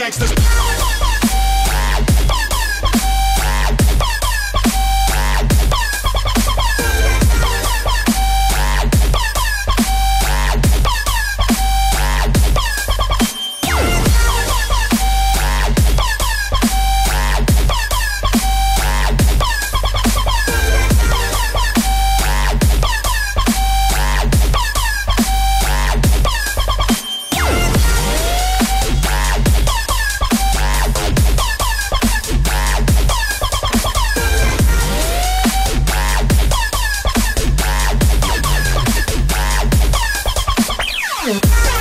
gangsters. it.